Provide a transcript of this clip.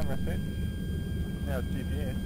camera set. Now it's GPS.